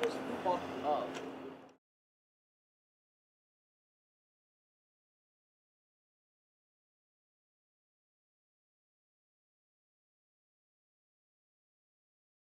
the fuck up.